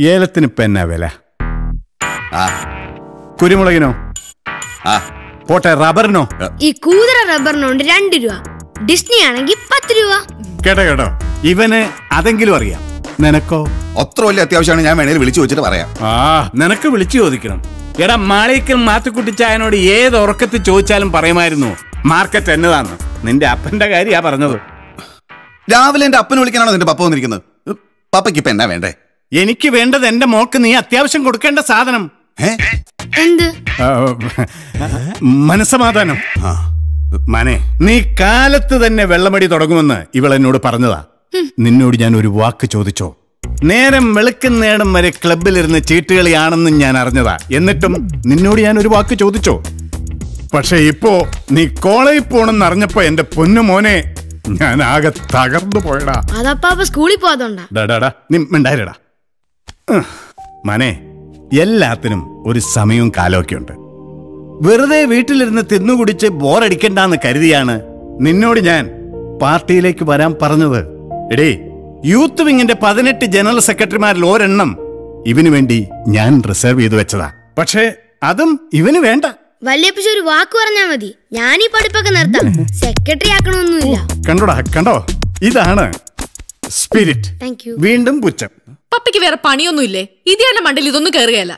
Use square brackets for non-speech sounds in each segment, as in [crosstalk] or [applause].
ഏലത്തിന് ഇപ്പൊ എന്നാ വില? ആ. കുരുമുളകിനോ? ആ. പോട്ടെ റബ്ബറിനോ? ഈ കൂതറ റബ്ബറിനുണ്ട് രണ്ട് രൂപ. ഡിസ്നി ആണെങ്കിൽ പത്ത് രൂപ. കേട്ടോ കേട്ടോ. ഇവന് അതെങ്കിലും അറിയാം. നിനക്കോ? അത്ര വലിയ അത്യാവശ്യമാണ് ഞാൻ വേണേൽ വിളിച്ചു വെച്ചിട്ട് പറയാം. ആ നിനക്ക് വിളിച്ചു ചോദിക്കണം. എടാ മാളിക്കൽ മാത്തുക്കുട്ടിച്ചായനോട് ഏത് ഉറക്കത്തിൽ ചോദിച്ചാലും പറയുമായിരുന്നു. മാർക്കറ്റ് എന്നതാന്ന്. നിന്റെ അപ്പന്റെ കാര്യാ പറഞ്ഞത്. രാവിലെ എന്റെ അപ്പനെ വിളിക്കാനാണോ നിന്റെ പപ്പ വന്നിരിക്കുന്നത്? പപ്പയ്ക്ക് ഇപ്പൊ എന്താ വേണ്ടേ? എനിക്ക് വേണ്ടത് എന്റെ മോക്ക് നീ അത്യാവശ്യം കൊടുക്കേണ്ട സാധനം. മനസമാധാനം എന്ത്? ആ മനെ നീ കാലത്ത് തന്നെ വെള്ളമടി തുടങ്ങുമെന്ന് ഇവൾ എന്നോട് പറഞ്ഞതാ. നിന്നോട് ഞാൻ ഒരു വാക്ക് ചോദിച്ചോ? നേരം വെളുക്കുന്നേടം വരെ ക്ലബിലിരുന്ന് ചീട്ടുകളിയാണെന്ന് ഞാൻ അറിഞ്ഞതാ. എന്നിട്ടും നിന്നോട് ഞാൻ ഒരു വാക്ക് ചോദിച്ചോ? പക്ഷെ ഇപ്പോ നീ കോളേജിൽ പോണെന്ന് അറിഞ്ഞപ്പോ എന്റെ പൊന്നു മോനെ ഞാൻ ആകെ തകർന്നു പോയടാ. അതപ്പാപ്പ സ്കൂളിൽ പോകാതുണ്ടാ ഡാ, ഡാ, ഡാ, നീ മിണ്ടായിരടാ. ഉഹ്. മനെ എല്ലാത്തിനും ഒരു സമയവും കാലമൊക്കെ ഉണ്ട്. വെറുതെ വീട്ടിലിരുന്ന് തിന്നുകുടിച്ച് ബോറടിക്കണ്ടെന്ന് കരുതിയാണ് നിന്നോട് ഞാൻ പാർട്ടിയിലേക്ക് വരാൻ പറഞ്ഞത്. എടേ യൂത്ത് വിങ്ങിന്റെ പതിനെട്ട് ജനറൽ സെക്രട്ടറിമാരിൽ ഒരെണ്ണം ഇവന് വേണ്ടി ഞാൻ റിസർവ് ചെയ്തു വെച്ചതാ. പക്ഷേ അതും ഇവന് വേണ്ട. വല്യപ്പച്ച ഒരു വാക്ക് പറഞ്ഞാ മതി. ഞാൻ ഈ പഠിപ്പൊക്കെ നിർത്താം. സെക്രട്ടറി ആക്കണമൊന്നുമില്ല. കണ്ടോടാ കണ്ടോ? ഇതാണ് സ്പിരിറ്റ്. താങ്ക് യു വീണ്ടും പുച്ഛം. പപ്പയ്ക്ക് വേറെ പണിയൊന്നുമില്ലേ? ഇതിയുടെ മണ്ടിൽ ഇതൊന്നും കേറുകയല്ല.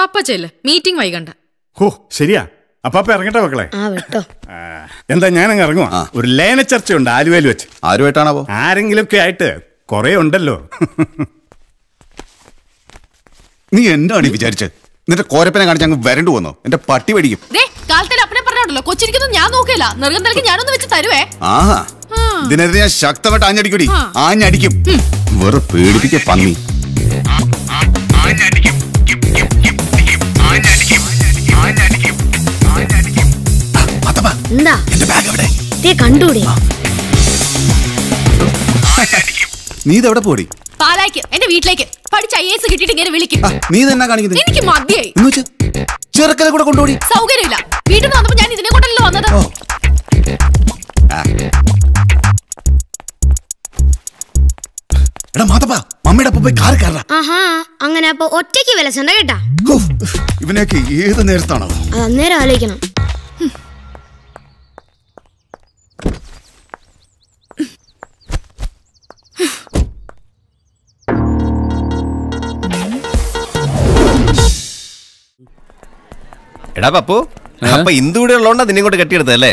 പപ്പ ചെല്ല് മീറ്റിംഗ് വൈകണ്ട. ഓ ശരിയാ. അപ്പാപ്പ ഇറങ്ങട്ടെ മക്കളെ. ആ ഞാൻ അങ്ങ് എന്താ ഞാനങ്ങ് ഇറങ്ങുവാ. ഒരു ലയന ചർച്ചയുണ്ട് ആലുവയിൽ വെച്ച്. ആരുമായിട്ടാണോ ആരെങ്കിലും ഒക്കെ ആയിട്ട് കൊറേ ഉണ്ടല്ലോ. നീ എന്താണ് വിചാരിച്ചത് നിന്റെ കോരപ്പനെ കാണിച്ച് അങ്ങ് വരണ്ടു വന്നോ? എന്റെ പട്ടി പഠിക്കും കാലത്തേൽ അപ്പനെ പറഞ്ഞോണ്ടല്ലോ കൊച്ചിരിക്കുന്നു ഞാൻ നോക്കില്ല നിർഗം നൽകി ഞാനൊന്ന് വെച്ച് തരുവേ. ആഹാ. ഇതിനെതിരെ ഞാൻ ശക്തമായിട്ട് ആഞ്ഞടിക്കൂടി. ആഞ്ഞടിക്കും. വെറു പേടിപ്പിക്ക പന്നി. എന്താ? എന്റെ ബാഗ് എവിടെ? കണ്ടൂടെ. നീ ഇതെവിടെ പോടി? പാലായ്ക്ക് എന്റെ വീട്ടിലേക്ക്. പഠിച്ച ഐ എസ് കിട്ടിയിട്ട് ഇങ്ങനെ വിളിക്കും. ആ, നീ തന്നെ കാണിക്കുന്നത് എനിക്ക് മതിയായി. ചെറുക്കനെ കൂടെ കൊണ്ടുപോയി സൗകര്യമില്ല. വീട്ടിൽ നിന്ന് വന്നപ്പോ ഞാൻ ഇതിനെ കൊണ്ടല്ലോ വന്നത്? ഓ. ആ. എടാ മാതപ്പ മമ്മിയുടെ ഒപ്പം പോയി കാറി കയറാ ആഹാ അങ്ങനെ അപ്പൊ ഒറ്റയ്ക്ക് വിലസണ്ട കേട്ടാ? ഇവനെയൊക്കെ ഏത് നേരത്താണോ അത് അന്നേരം ആലോചിക്കണം. എടാ പപ്പു അപ്പൊ ഇന്ദു കൂടെ ഉള്ളോണ്ടാ നിന്നെ കൊണ്ട് കെട്ടിയെടുത്തല്ലേ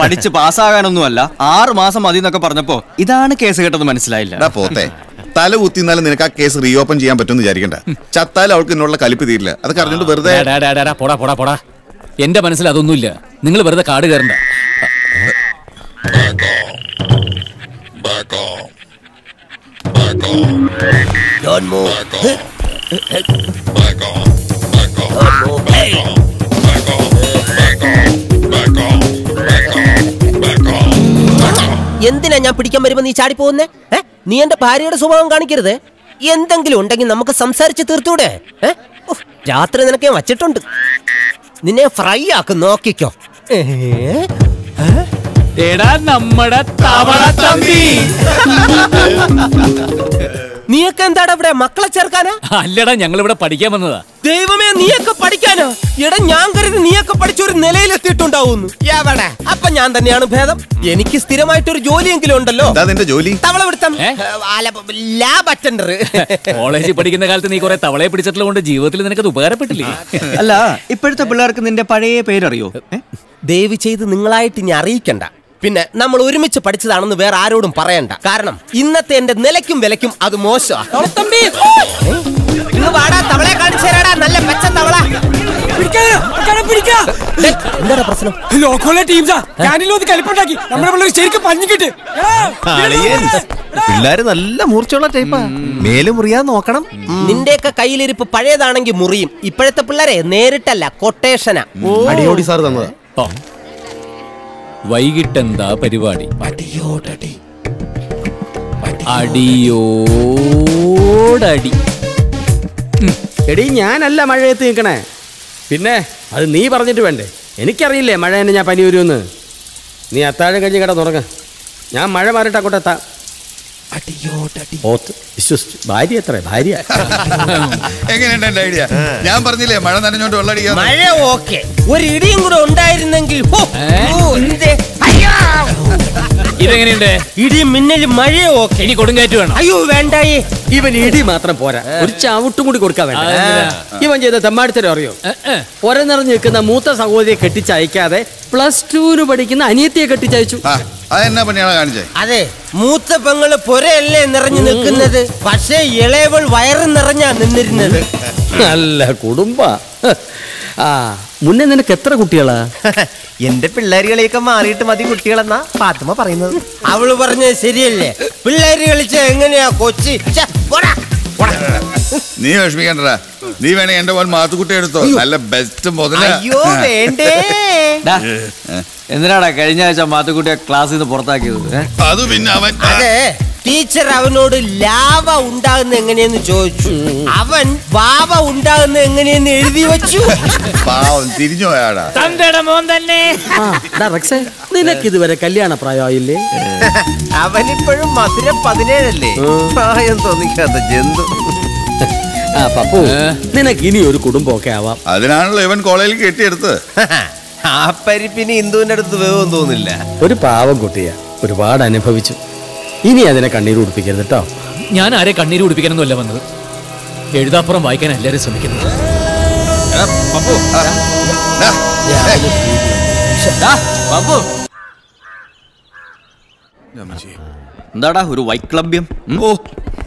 പഠിച്ച് പാസ്സാകാനൊന്നുമല്ല. ആറ് മാസം മതി എന്നൊക്കെ പറഞ്ഞപ്പോ ഇതാണ് കേസ് കേട്ടത് മനസ്സിലായില്ല. പോത്തെ തല കുത്തിന്നാലും നിനക്ക് ആ കേസ് റീഓപ്പൺ ചെയ്യാൻ പറ്റുമെന്ന് വിചാരിക്കണ്ട. ചത്താൽ അവൾക്ക് എന്നുള്ള കലിപ്പ് തീരില്ല. അതൊക്കെ അറിഞ്ഞിട്ട് വെറുതെ പോടാ പോടാ പോടാ. എന്റെ മനസ്സിൽ അതൊന്നുമില്ല. നിങ്ങൾ വെറുതെ കാട് കയറണ്ട. എന്തിനാ ഞാൻ പിടിക്കാൻ വരുമ്പോ നീ ചാടി പോകുന്നേ ഏ? നീ എന്റെ ഭാര്യയുടെ സ്വഭാവം കാണിക്കരുത്. എന്തെങ്കിലും ഉണ്ടെങ്കിൽ നമുക്ക് സംസാരിച്ച് തീർത്തൂടെ? ഏ? രാത്രി നിനക്ക് ഞാൻ വച്ചിട്ടുണ്ട്. നിന്നെ ഫ്രൈ ആക്കും നോക്കിക്കോ? എടാ നമ്മടെ തവള തമ്പി. [laughs] നീയൊക്കെ എന്താടാ ഇവിടെ മക്കളെ ചേർക്കാനാ? അല്ലടാ ഞങ്ങൾ ഇവിടെ പഠിക്കാൻ വന്നതാ. ദൈവമേ നീയൊക്കെ പഠിക്കാനോ? എടാ ഞാൻ കരുതി നീയൊക്കെ പഠിച്ചൊരു നിലയിലെത്തിയിട്ടുണ്ടാവുന്നു. എവിടെ? അപ്പൊ ഞാൻ തന്നെയാണ് ഭേദം. എനിക്ക് സ്ഥിരമായിട്ട് ഒരു ജോലിയെങ്കിലും ഉണ്ടല്ലോ. നിന്റെ ജോലി? തവള പിടുത്തം. ലാബ് അറ്റൻഡർ കോളേജിൽ പഠിക്കുന്ന കാലത്ത് നീ കുറെ തവളയെ പിടിച്ചിട്ടുള്ളത് കൊണ്ട് ജീവിതത്തിൽ നിനക്കത് ഉപകാരപ്പെട്ടില്ലേ? അല്ല ഇപ്പോഴത്തെ പിള്ളേർക്ക് നിന്റെ പഴയ പേരറിയോ? ദയവ് ചെയ്ത് നിങ്ങളായിട്ട് ഇനി അറിയിക്കണ്ട. പിന്നെ നമ്മൾ ഒരുമിച്ച് പഠിച്ചതാണെന്ന് വേറെ ആരോടും പറയണ്ട. കാരണം ഇന്നത്തെ എന്റെ നിലയ്ക്കും വിലയ്ക്കും അത് മോശമാണ്. നല്ല പച്ച തവള. പ്രശ്നം? ലോക്കോലെ ടീംസാ നമ്മുടെ പിള്ളേർ ശരിക്കും പഞ്ഞിക്കിട്ട് അളിയൻ പിള്ളേര് നല്ല മൂർച്ചയുള്ള ടൈപ്പാ മേൽ മുറിയാൻ നോക്കണം. നിന്റെയൊക്കെ കയ്യിലിരിപ്പ് പഴയതാണെങ്കിൽ മുറിയും. ഇപ്പോഴത്തെ പിള്ളേരെ നേരിട്ടല്ല കൊട്ടേഷനാ അടിയോടി സാർ തന്നത്. ഓ. വൈകിട്ടെന്താ പരിപാടി? അടിയോടടി. എടീ ഞാനല്ല മഴയത്ത് നിൽക്കണേ പിന്നെ അത് നീ പറഞ്ഞിട്ട് വേണ്ടേ? എനിക്കറിയില്ലേ മഴ തന്നെ ഞാൻ പനി വരുമെന്ന് നീ അത്താഴം കഴിഞ്ഞ് കിടന്നുറങ്ങ ഞാൻ മഴ മാറിയിട്ട് അങ്ങോട്ട് എത്താം. ഭാര്യ എത്ര ഭാര്യ. എങ്ങനെയുണ്ട് എന്റെ ഐഡിയ? ഞാൻ പറഞ്ഞില്ലേ മഴ നനഞ്ഞോണ്ട് വെള്ളടിക്കാൻ മഴ ഓക്കെ. ഒരു ഇടിയും കൂടെ ഉണ്ടായിരുന്നെങ്കിൽ ഇതെങ്ങനെയുണ്ട് ഇടിയും മിന്നലും മഴയോ ഓക്കെ ഇനി കൊടുങ്കാറ്റ് വേണം. അയ്യോ വേണ്ടായി. ഇവൻ ഇടി മാത്രം പോരാ. ഒരു ചവിട്ടും കൂടി കൊടുക്കാൻ വേണ്ട. ഇവൻ ചെയ്ത തെമ്മാടിത്തരം അറിയോ? പുര നിറഞ്ഞു നിൽക്കുന്ന മൂത്ത സഹോദരിയെ കെട്ടിച്ചയക്കാതെ പ്ലസ് ടുവിന് പഠിക്കുന്ന അനിയത്തിയെ കെട്ടിച്ചയച്ചു. ആ അതെന്നാ പണിയാണ് കാണിച്ചേ? അതെ മൂത്ത പെങ്ങൾ പുരയല്ലേ നിറഞ്ഞു നിൽക്കുന്നത്? പക്ഷേ ഇളയവൾ വയറ് നിറഞ്ഞാ നിന്നിരുന്നത്. നല്ല കുടുംബ. ആ മുന്നേ നിനക്ക് എത്ര കുട്ടികളാ? [laughs] എന്റെ പിള്ളേരുകളെയൊക്കെ മാറിയിട്ട് മതി കുട്ടികളെന്നാ പാത്തുമ്മ പറയുന്നത്. അവൾ പറഞ്ഞത് ശരിയല്ലേ? പിള്ളേര് കളിച്ച എങ്ങനെയാ കൊച്ചി. നീ വിഷമിക്കണ്ടടാ. നീ വേണേ എന്റെ മോൻ മാത്തുക്കുട്ടി എടുത്തോ. നല്ല ബെസ്റ്റ് മുതല. അയ്യോ വേണ്ടേ. [laughs] എന്തിനാടാ കഴിഞ്ഞ ആഴ്ച മാത്തുക്കുട്ടിയെ ക്ലാസ്സിൽ നിന്ന് പുറത്താക്കിയത് അത് പിന്നെ അവൻ അതെ. ടീച്ചർ അവനോട് ലാവ ഉണ്ടാകുന്ന എങ്ങനെയെന്ന് ചോദിച്ചു. അവൻ വാവ ഉണ്ടാകുന്ന എങ്ങനെയെന്ന് എഴുതി വെച്ചു. പാവം തിരിഞ്ഞു പോയാടാ. ഡാ റെക്സേ നിനക്ക് ഇതുവരെ കല്യാണ പ്രായമായില്ലേ? അവനിപ്പോഴും മധുര പതിനേഴല്ലേ? പ്രായം തോന്നിക്കാത്ത ജന്തു. ആ പപ്പു നിനക്ക് ഇനി ഒരു കുടുംബമൊക്കെ ആവാം. അതിനാണല്ലോ ഇവൻ കോളേജിൽ കെട്ടിയെടുത്ത്. ആ പരിപ്പിന് ഇന്ദുവിന്റെ അടുത്ത് വേവും തോന്നില്ല. ഒരു പാവം കുട്ടിയാ. ഒരുപാട് അനുഭവിച്ചു. ഇനി അതിനെ കണ്ണീര് ഉടുപ്പിക്കരുത് കേട്ടോ ഞാൻ ആരെ കണ്ണീര് കുടിപ്പിക്കാനൊന്നുമല്ല വന്നത്. എഴുതാപ്പുറം വായിക്കാൻ എല്ലാവരും ശ്രമിക്കുന്നത്. എന്താടാ ഒരു വൈറ്റ് ക്ലബ്യം ഓ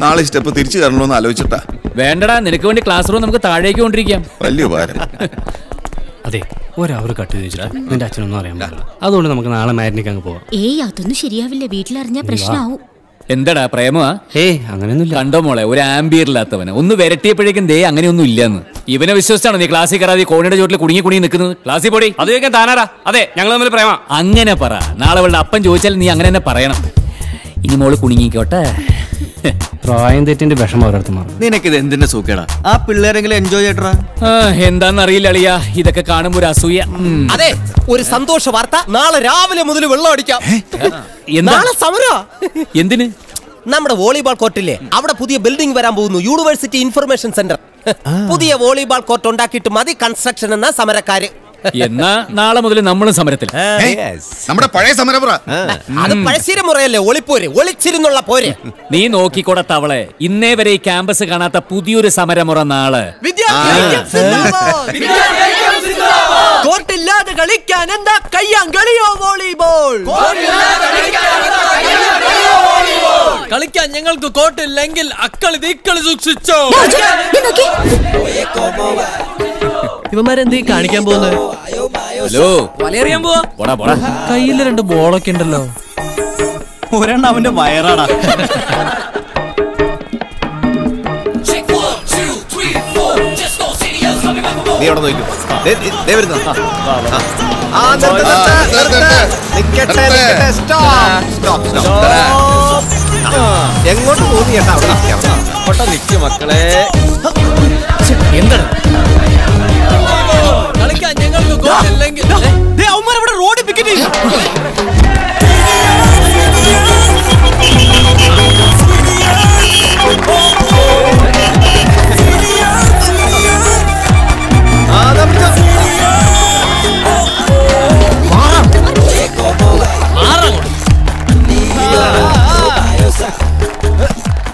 നാളെ സ്റ്റെപ്പ് തിരിച്ചു കയറണമെന്ന് ആലോചിച്ചിട്ടാ. വേണ്ടടാ നിനക്ക് വേണ്ടി ക്ലാസ് റൂം നമുക്ക് താഴേക്ക് കൊണ്ടിരിക്കാം. വലിയ ഉപകാരം. [laughs] അതെ ഒരവർ കട്ട് ചോദിച്ചിട്ട് നിന്റെ അച്ഛനൊന്നും അറിയാൻ പാടില്ല. അതുകൊണ്ട് നമുക്ക് നാളെ മാരിനിക്ക് അങ്ങ് പോവാം. ഏയ് അതൊന്നും ശരിയാവില്ല. വീട്ടിലറിഞ്ഞാ പ്രശ്നമാവും എന്താടാ പ്രേമമാ? ഏയ് അങ്ങനെയൊന്നും കണ്ടോ മോളെ ഒരു ആംബിയറില്ലാത്തവന്. ഒന്ന് വരട്ടിയപ്പോഴേക്കും ദേ അങ്ങനെയൊന്നും ഇല്ലെന്ന്. ഇവനെ വിശ്വസിച്ചാണോ നീ ക്ലാസ്സിൽ കയറാതെ കോണിയുടെ ചോട്ടിൽ കുടുങ്ങി കുടുങ്ങി നിൽക്കുന്നത്? ക്ലാസ്സിൽ പോടി. അത് കേൾക്കാൻ താനാരാ? അതെ ഞങ്ങൾ തമ്മിൽ പ്രേമ. അങ്ങനെ പറ. നാളെ അവളുടെ അപ്പൻ ചോദിച്ചാൽ നീ അങ്ങനെ തന്നെ പറയണം. ഇനി മോൾ കുടുങ്ങിക്കോട്ടെ. പ്രായം തെറ്റിന്റെ വിഷമം ഓരോരുത്തർ നിനക്കിത് എന്തിന്റെ സൂക്കേടാ? ആ പിള്ളേരെങ്കിലും എൻജോയ് ചെയ്യട്ടാ അറിയില്ല അളിയ. ഇതൊക്കെ കാണുമ്പോ ഒരു അസൂയ. അതെ ഒരു സന്തോഷ വാർത്ത. നാളെ രാവിലെ മുതൽ വെള്ളം അടിക്കാം. എന്താ? നാളെ സമര. എന്തിന്? നമ്മുടെ വോളിബോൾ കോർട്ടില്ലേ അവിടെ പുതിയ ബിൽഡിംഗ് വരാൻ പോകുന്നു. യൂണിവേഴ്സിറ്റി ഇൻഫർമേഷൻ സെന്റർ പുതിയ വോളിബോൾ കോർട്ട് ഉണ്ടാക്കിയിട്ട് മതി കൺസ്ട്രക്ഷൻ എന്ന സമരക്കാര്. എന്നാ നാളെ മുതൽ നമ്മളും സമരത്തിൽ. നമ്മുടെ പഴയ സമരപുറ. അത് പഴശ്ശീര മുറയല്ലേ ഒളിപ്പോര് ഒളിച്ചിരുന്നുള്ള പോര്. [laughs] നീ നോക്കിക്കൂടെ തവളെ ഇന്നേ വരെ ഈ ക്യാമ്പസ് കാണാത്ത പുതിയൊരു സമരമുറ നാൾ. കോർട്ടില്ലാതെ കളിക്കാൻ എന്താ കയ്യാങ്കളിയോ വോളിബോൾ? കളിക്കാൻ ഞങ്ങൾക്ക് കോട്ടില്ലെങ്കിൽ അക്കളി തീക്കളി സൂക്ഷിച്ചോ? ഇവന്മാരെന്തീ കാണിക്കാൻ പോകുന്നത് ഹലോ വലയെറിയാൻ പോവാ പോടാ പോടാ കയ്യിൽ രണ്ട് ബോളൊക്കെ ഉണ്ടല്ലോ ഒരെണ്ണം അവന്റെ വയറാടാ നീ അവിടെ നോക്കും എങ്ങോട്ട് പോകുന്നു ചേട്ടാ അവിടെ നിൽക്കാം പൊട്ട നിക്ക് മക്കളെ എന്താണ് കളിക്കാൻ ഞങ്ങൾക്ക് കോട്ടില്ലെങ്കിൽ റോഡ് പിക്കറ്റ് പിടിച്ചോ.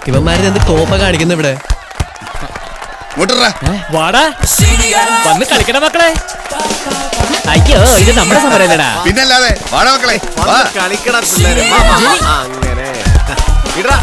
ഇവന്മാരെന്ത് തോപ്പ കാണിക്കുന്ന ഇവിടെ. വാടാ വന്ന് കളിക്കണ മക്കളെ അയ്യോ ഇത് നമ്മുടെ സമരല്ലടാ പിന്നല്ലാതെ വാടാ മക്കളെ വാ. കളിക്കട പിള്ളേരെ. വാ, വാ, വാ. അങ്ങനെ. ഇടാ.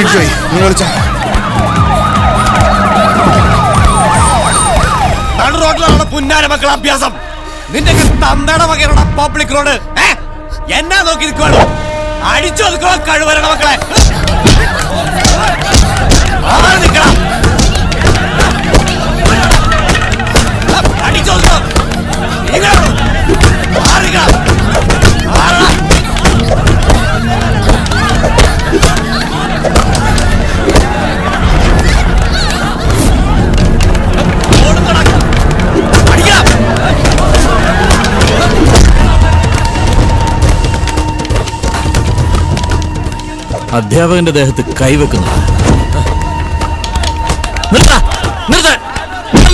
ഇടിച്ചു പോയി നിങ്ങൾ വിളിച്ച റോഡിലാണ് പുന്നാര മക്കളെ അഭ്യാസം. നിന്റെ തന്തയുടെ വകയുടെ പബ്ലിക് റോഡ്? എന്നാ നോക്കി നിൽക്കുവാണോ അടിച്ചു ഒതുക്കണം കഴിവരണ മക്കളെ. മാറി നിൽക്കണം? അധ്യാപകന്റെ ദേഹത്ത് കൈവെക്കുന്നു.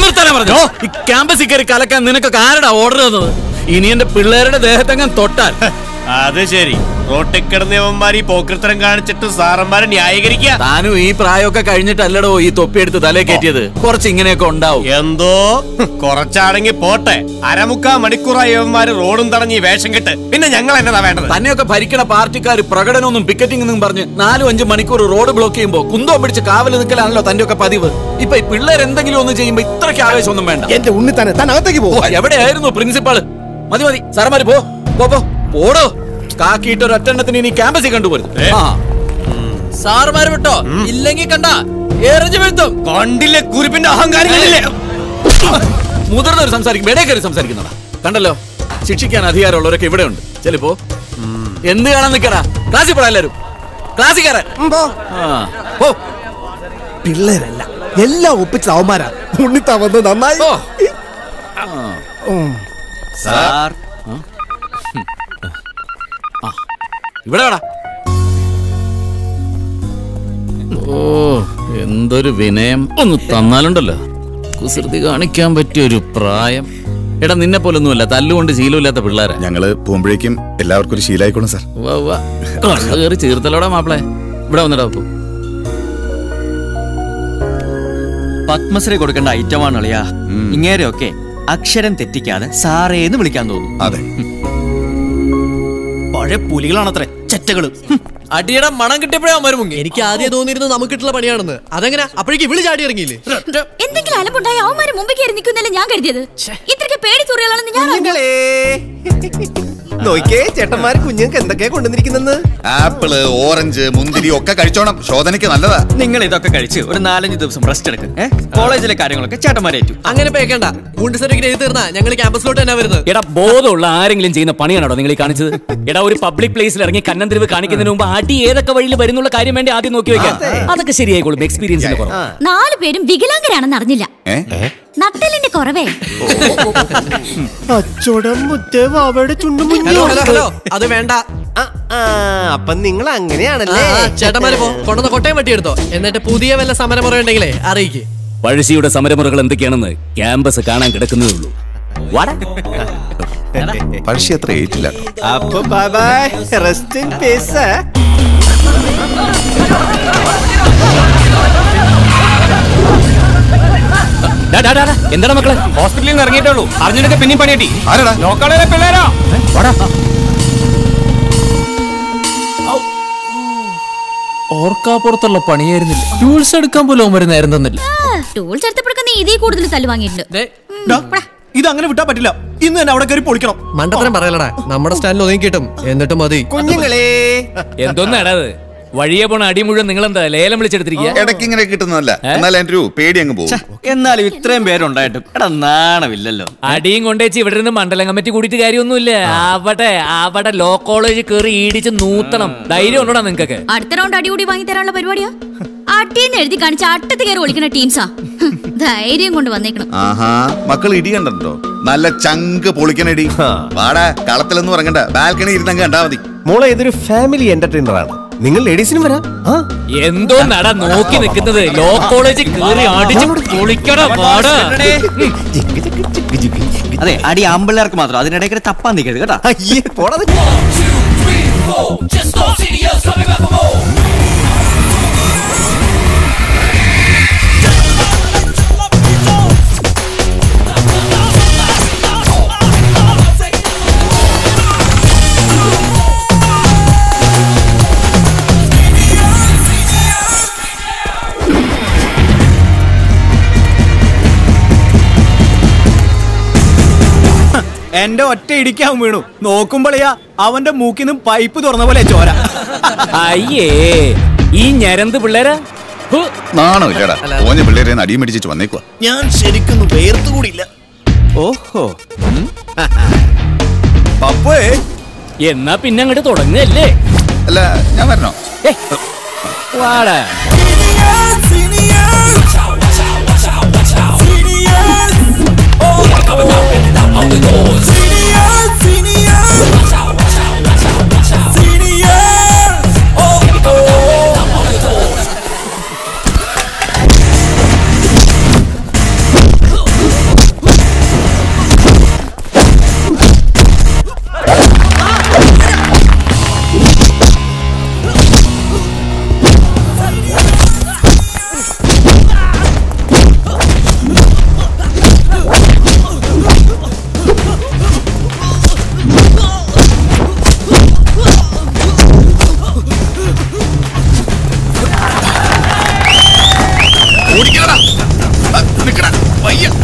നിർത്താനാ പറഞ്ഞോ ഈ ക്യാമ്പസിൽ കയറി കലക്കാൻ നിനക്കൊക്കെ ആരുടെ ഓർഡർ തന്നത്? ഇനി എന്റെ പിള്ളേരുടെ ദേഹത്തെങ്ങാൻ തൊട്ടാൽ. അത് ശരി. റോട്ടിൽ കിടന്നവന്മാർ ഈ പോക്കൃത്തരം കാണിച്ചിട്ട് സാറന്മാരെ ന്യായീകരിക്കുക. താനും ഈ പ്രായമൊക്കെ കഴിഞ്ഞിട്ടല്ലടോ ഈ തൊപ്പിയെടുത്ത് തലേ കയറ്റിയത്? കുറച്ച് ഇങ്ങനെയൊക്കെ ഉണ്ടാവും. എന്തോ? കുറച്ചാണെങ്കിൽ പോട്ടെ. അരമുക്കാ മണിക്കൂറായി യവന്മാര് റോഡും തടഞ്ഞ് ഈ വേഷം കെട്ട്. പിന്നെ ഞങ്ങൾ എന്നതാ വേണ്ടത്? തന്നെയൊക്കെ ഭരിക്കണ പാർട്ടിക്കാർ പ്രകടനമൊന്നും പിക്കറ്റിംഗ് എന്നും പറഞ്ഞ് നാലും അഞ്ചും മണിക്കൂർ റോഡ് ബ്ലോക്ക് ചെയ്യുമ്പോ കുന്തോ പിടിച്ച് കാവൽ നിൽക്കലാണല്ലോ തന്റെ ഒക്കെ പതിവ്. ഇപ്പൊ ഈ പിള്ളേർ എന്തെങ്കിലും ഒന്ന് ചെയ്യുമ്പോ ഇത്രയ്ക്ക് ആവേശമൊന്നും വേണ്ട. എന്റെ ഉണ്ണി തന്നെ താൻ അകത്തേക്ക് പോകും. എവിടെയായിരുന്നു പ്രിൻസിപ്പാൾ? മതി മതി സാറന്മാര് പോ പോ പോ പോടോ. കാക്കിയിട്ട് ഒരു ഒറ്റെണ്ണത്തിന് ഇനി ക്യാമ്പസിൽ കണ്ടുപോരുത്. സാർമാർ സാറുമാര് വിട്ടോ? ഇല്ലെങ്കിൽ കണ്ട എറിഞ്ഞു വീഴ്ത്തും. കണ്ടില്ലേ കുരിപ്പിന്റെ അഹങ്കാരങ്ങളില്ലേ? മുതിർന്നവർ സംസാരിക്കും ഇടയിൽ കയറി സംസാരിക്കുന്നതാ. കണ്ടല്ലോ? ശിക്ഷിക്കാൻ അധികാരമുള്ളവരൊക്കെ ഇവിടെ ഉണ്ട് ചെലപ്പോ എന്ത് കാണാൻ നിക്കടാ ക്ലാസ്സിൽ പോടാ എല്ലാരും. ക്ലാസ്സിൽ കയറാൻ. ആ, പോ. പിള്ളേരല്ല എല്ലാം ഒപ്പിച്ച അവന്മാരാ. ഉണ്ണിത്താ വന്ന് നന്നായി. സാർ ഇവിടെ വേടാ ഓ എന്തൊരു വിനയം. ഒന്ന് തന്നാലുണ്ടല്ലോ. കുസൃതി കാണിക്കാൻ പറ്റിയ ഒരു പ്രായം. എടാ നിന്നെ പോലൊന്നുമല്ല തല്ലുകൊണ്ട് ശീലമില്ലാത്ത പിള്ളേരെ. ഞങ്ങൾ പോകുമ്പോഴേക്കും എല്ലാവർക്കും ഒരു ശീലായിക്കോളും സാർ. വാ, വാ. കണ്ണ് കയറി ചേർത്തലോടാ മാപ്പിളെ. ഇവിടെ വന്നിടാ പോ. പത്മശ്രീ കൊടുക്കേണ്ട ഐറ്റമാണ് അളിയാ. ഇങ്ങേരെയൊക്കെ അക്ഷരം തെറ്റിക്കാതെ സാറേന്ന് വിളിക്കാൻ തോന്നും. അതെ. പഴയ പുലികളാണത്രേ ചെറ്റകൾ. അടിയുടെ മണം കിട്ടിയപ്പോഴേ അവന്മാര് മുങ്ങി. എനിക്ക് ആദ്യം തോന്നിയിരുന്നു നമുക്കിട്ടുള്ള പണിയാണെന്ന്. അതെങ്ങനെ? അപ്പോഴേക്ക് വിളി ചാടി ഇറങ്ങിയില്ലേ? എന്തെങ്കിലും അലമ്പുണ്ടായ അവന്മാര് മുമ്പ് കയറി നിൽക്കുന്നല്ലേ ഞാൻ കരുതിയത്? ഇത്രയ്ക്ക് പേടി തുറികളാണെന്ന് ഞാൻ അറിഞ്ഞു. നോക്കിയേ ചേട്ടന്മാര് കുഞ്ഞുങ്ങൾക്ക് എന്തൊക്കെയാ കൊണ്ടുവന്നിരിക്കുന്നെന്ന്? ആപ്പിൾ ഓറഞ്ച് മുന്തിരി ഒക്കെ കഴിച്ചോണം. ശോധനയ്ക്ക് നല്ലതാ. നിങ്ങൾ ഇതൊക്കെ കഴിച്ച് ഒരു നാലഞ്ച് ദിവസം റെസ്റ്റ് എടുക്ക്. കോളേജിലെ കാര്യങ്ങളൊക്കെ ചേട്ടന്മാരേറ്റു അങ്ങനെ പേക്കണ്ട. ഗുണ്ട് സർട്ടിഫിക്കറ്റ് എഴുതി തീർന്നാ ഞങ്ങൾ ക്യാമ്പസിലോട്ട് തന്നെ വരുന്നത്. എടാ ബോധമുള്ള ആരെങ്കിലും ചെയ്യുന്ന പണിയാണോ നിങ്ങൾ ഈ കാണിച്ചത്? എടാ ഒരു പബ്ലിക് പ്ലേസിൽ ഇറങ്ങി കന്നന്തിരിവ് കാണിക്കുന്നതിന് മുമ്പ് അടി ഏതൊക്കെ വഴിയിൽ വരുന്നുള്ള കാര്യം വേണ്ടി ആദ്യം നോക്കി വെക്കാം. അതൊക്കെ ശരിയായിക്കോളും എക്സ്പീരിയൻസ് കുറവ്. നാല് പേരും വികലാംഗരാണെന്ന് അറിഞ്ഞില്ല. നട്ടലിന്റെ കുറവേ. അച്ചോടം മുത്തേ വാവയുടെ ചുണ്ടു ഹലോ ഹലോ ഹലോ അത് വേണ്ട. അപ്പൊ നിങ്ങൾ അങ്ങനെയാണല്ലേ? ചേട്ടന്മാര് പോ കൊണ്ടുവന്ന കൊട്ടയം വെട്ടി എടുത്തോ എന്നിട്ട് പുതിയ വല്ല സമരമുറ ഉണ്ടെങ്കിലേ അറിയിക്ക്. പഴശ്ശിയുടെ സമരമുറകൾ എന്തൊക്കെയാണെന്ന് ക്യാമ്പസ് കാണാൻ കിടക്കുന്നേ ഉള്ളൂ. വാടാ. പഴശ്ശി അത്ര ഏറ്റില്ല. അപ്പൊ bye bye rest in peace. എന്താണ് മക്കളെ? ഹോസ്പിറ്റലിൽ നിന്ന് ഇറങ്ങിയിട്ടുള്ളൂ അറിഞ്ഞിട്ട് പിന്നെയും പണിയട്ടി. ആരടാ? നോക്കാളെ പിള്ളേരോ. ഓർക്കാപ്പുറത്തുള്ള പണിയായിരുന്നില്ല. ടൂൾസ് എടുക്കാൻ പോലും വരെ നേരം തന്നില്ല. ടൂൾസ് എടുത്തപ്പോഴൊക്കെ നീ ഇതേ കൂടുതൽ തല്ല് വാങ്ങിയിട്ടുണ്ട്. ഇത് അങ്ങനെ വിട്ടാ പറ്റില്ല. ഇന്ന് തന്നെ അവിടെ കയറി പൊളിക്കണം. മണ്ടത്തരം പറയലടാ. നമ്മുടെ സ്റ്റാൻഡിൽ ഒതുങ്ങി കിട്ടും എന്നിട്ട് മതി. കുഞ്ഞുങ്ങളെ. എന്തോന്നാടാ അത്? വഴിയെ പോണ അടി മുഴുവൻ നിങ്ങളെന്താ ലേലം വിളിച്ചെടുത്തിരിക്കുക ഇടയ്ക്ക് ഇങ്ങനെ കിട്ടുന്നതല്ല. എന്നാൽ എന്റെ ഒരു പേടി അങ്ങ് പോകും എന്നാലും ഇത്രയും പേരുണ്ടായിട്ടും എടാ നാണമില്ലല്ലോ. അടിയും കൊണ്ടേച്ച് ഇവിടെ നിന്ന് മണ്ഡലം കമ്മിറ്റി കൂടിയിട്ട് കാര്യമൊന്നുമില്ല. അവിടെ അവിടെ ലോ കോളേജ് കയറി ഈടിച്ച് നൂത്തണം. ധൈര്യം ഉണ്ടോടാ നിങ്ങക്കൊക്കെ അടുത്ത റൗണ്ട് അടി കൂടി വാങ്ങി തരാനുള്ള പരിപാടിയാ? അടിയെന്ന് എഴുതി കാണിച്ച അട്ടത്ത് കയറി ഒളിക്കുന്ന ടീംസാ ധൈര്യം കൊണ്ട് വന്നേക്കണം. ആഹാ മക്കൾ ഇടി കണ്ടോ നല്ല ചങ്ക് പൊളിക്കണടി വാടാ കളത്തിലൊന്നും ഇറങ്ങണ്ട. ബാൽക്കണി ഇരുന്നങ്ങ് കണ്ടാ മതി. മോളെ ഇതൊരു ഫാമിലി എന്റർടൈനർ ആണ്. നിങ്ങൾ ലേഡീസിനും വരാം. എന്തോ നട നോക്കി നിൽക്കുന്നത്. ലോ കോളേജിൽ കയറി അടിച്ചു പൊളിക്കടാ പാടാ അതെ അടി ആമ്പിള്ളേർക്ക് മാത്രം. അതിനിടയ്ക്ക് തപ്പാൻ നിൽക്കരുത് കേട്ടാ. അയ്യേ പോടാ. എന്റെ ഒറ്റ ഇടിക്കാൻ വീണു. നോക്കുമ്പോളിയാ അവന്റെ മൂക്കിന്നും പൈപ്പ് തുറന്ന പോലെ ചോര. അയ്യേ ഈ ഞരന്ത് പിള്ളേരാ? നാണോ ഇല്ലടാ. ഓഞ്ഞ പിള്ളേരെ അടിയും മേടിച്ചു വന്നേക്കുവാ. ഞാൻ ശരിക്കും വേർത്തുകൂടിയില്ല. ഓഹോ. പപ്പേ എന്നാ പിന്നെ അങ്ങോട്ട് തുടങ്ങല്ലേ? അല്ല ഞാൻ വരണോ? വാടാ. ஐயா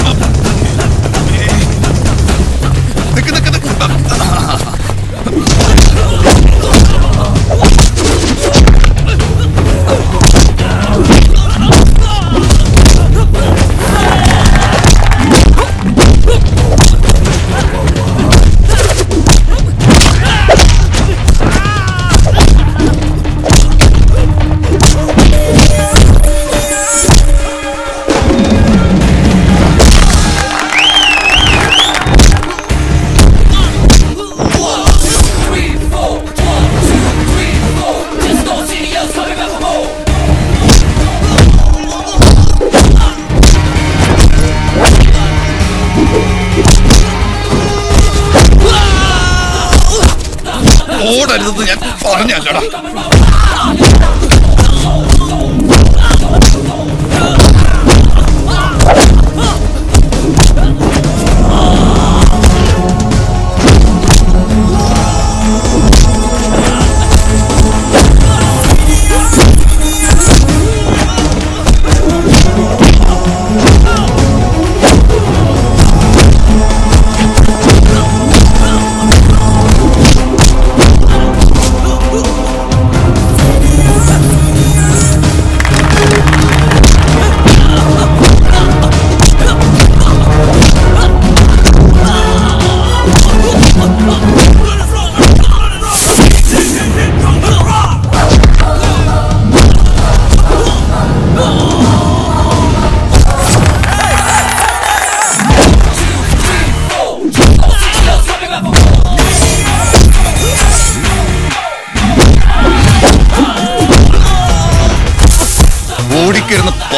ഓടരുത് ഞാൻ പറഞ്ഞല്ലടാ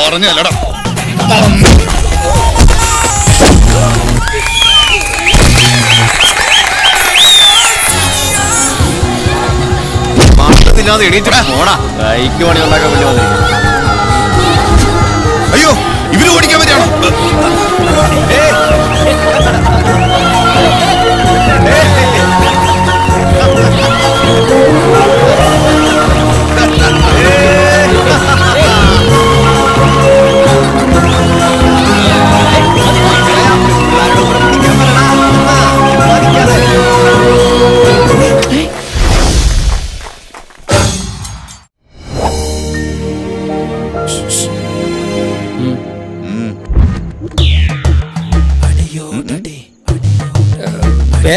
പറഞ്ഞല്ലടാ ഇല്ലാതെ എണീറ്റ് പോടാ. കൈക്ക് പണി ഉണ്ടാക്കാൻ വേണ്ടി വന്നിരിക്കുന്നു.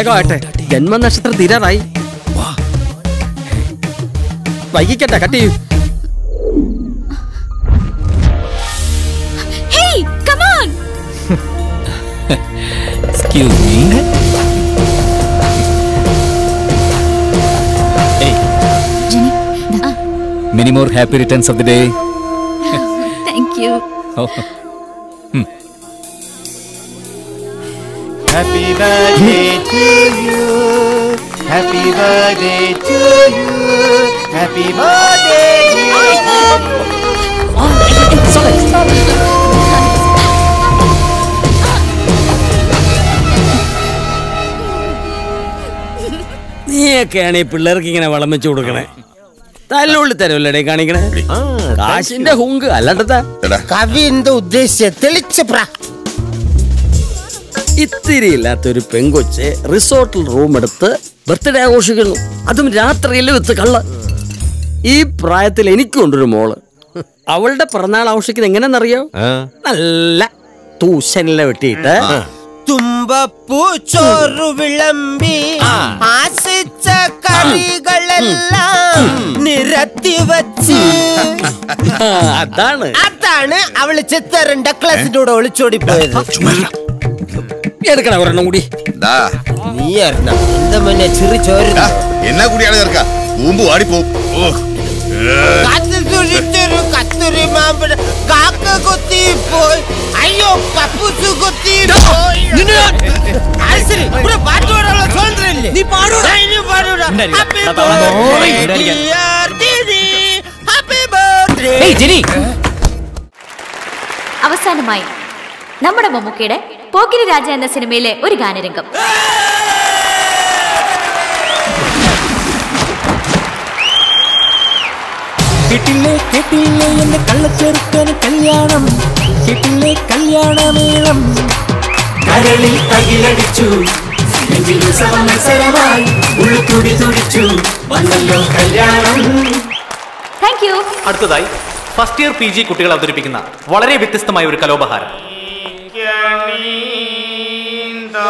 വേഗമാട്ടെ ജന്മനക്ഷത്രം തീരാറായി വൈകിക്കട്ടെ കട്ട് ചെയ്യൂ hey come on Excuse me. Hey. Many more happy returns of the day. Thank you Oh. Happy birthday to you. Happy birthday to you. Happy birthday. [laughs] നീയൊക്കെയാണ് ഈ പിള്ളേർക്ക് ഇങ്ങനെ വളം വെച്ച് കൊടുക്കണേ തല്ലുള്ളി തരവല്ലേ കാണിക്കണേ കാശിന്റെ ഹുങ്ക് അല്ലാണ്ടത്താ കവി എന്താ ഉദ്ദേശിച്ചത് തെളിച്ച് പ്ര ഇത്തിരി ഇല്ലാത്ത ഒരു പെങ്കൊച്ച് റിസോർട്ടിൽ റൂം എടുത്ത് ബർത്ത്ഡേ ആഘോഷിക്കുന്നു. അതും രാത്രിയിൽ വിത്ത് കള്ള. ഈ പ്രായത്തിൽ എനിക്കുണ്ടൊരു മോൾ. അവളുടെ പിറന്നാൾ ആഘോഷിക്കുന്നത് എങ്ങനെയെന്നറിയോ? നല്ല തൂശനില വെട്ടിയിട്ട് തുമ്പപ്പൂ ചോറു വിളമ്പി ആശിച്ച കറികളെല്ലാം നിരത്തി വച്ച്. അതാണ്. അതാണ് അവൾ ചിത്തറിന്റെ ഡക്ലസിന്റെ കൂടെ ഒളിച്ചോടി പോയത്. എടുക്കണ ഒരെണ്ണം കൂടി നീ അറിഞ്ഞ എന്താ മുന്നേ ചിറി ചോരുന്നു എന്നാ കൂടിയാണ് ചേർക്ക കൂമ്പ് വാടിപ്പോവും ഓ. കാറ്റിൽ തുഴിച്ചൊരു കത്തുരി മാമ്പഴ കാക്ക കൊത്തി പോയി അയ്യോ പപ്പൂസ് കൊത്തി പോയി ആ, ശരി, ഇവിടെ പാട്ട് പാടാനുള്ള സ്വാതന്ത്ര്യമില്ലേ? ഞാൻ ഇനി പാടൂടാ. Happy birthday, dear Didi. Happy birthday. അവസാനമായി നമ്മുടെ മമ്മൂക്കയുടെ പോക്കിരി രാജ എന്ന സിനിമയിലെ ഒരു ഗാനരംഗം. കേട്ടില്ലേ കേട്ടില്ലേ എന്റെ കള്ളച്ചെറുക്കന് കല്യാണം? കേട്ടില്ലേ കല്യാണമേളം? കരളിൽ തകിലടിച്ചു മത്സരമായി ഉള്ളു തുടി തുടിച്ചു വന്നല്ലോ കല്യാണം. താങ്ക് യു അടുത്തതായി ഫസ്റ്റ് ഇയർ പി ജി കുട്ടികൾ അവതരിപ്പിക്കുന്ന വളരെ വ്യത്യസ്തമായ ഒരു കലോപഹാരം. Anita.